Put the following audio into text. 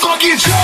fucking job.